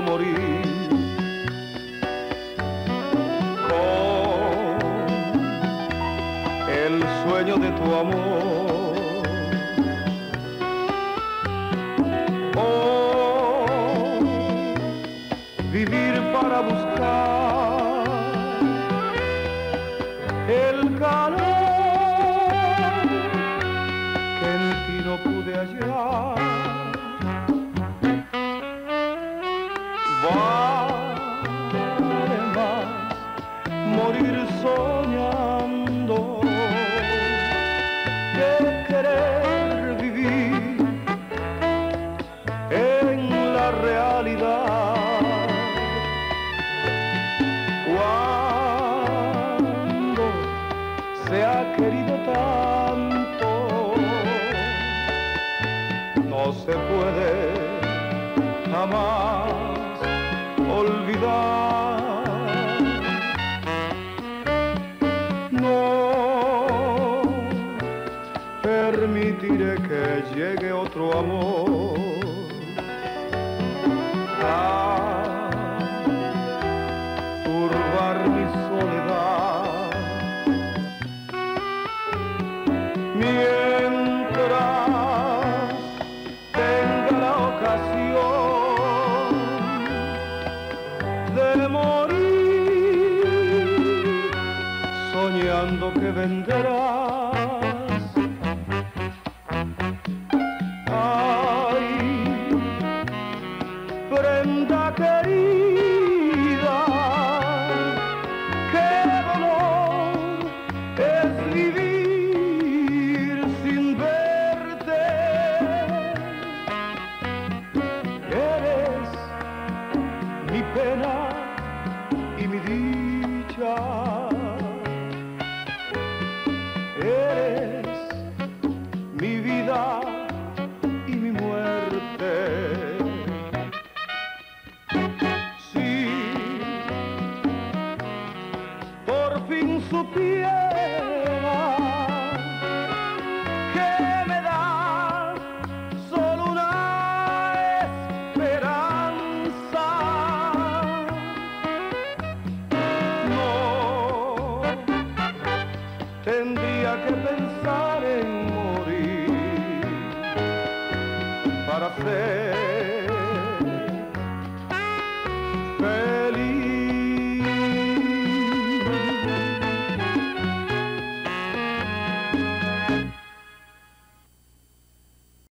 morir. Con el sueño de tu amor. Oh, vivir para buscar el calor que en ti no pude hallar. Vale más morir soñando que querer vivir en la realidad. Cuando se ha querido tanto, no se puede jamás que llegue otro amor. A turbar mi soledad. Mientras tenga la ocasión de morir, soñando que venderás. Mi vida y mi muerte. Si por fin supiera hacer.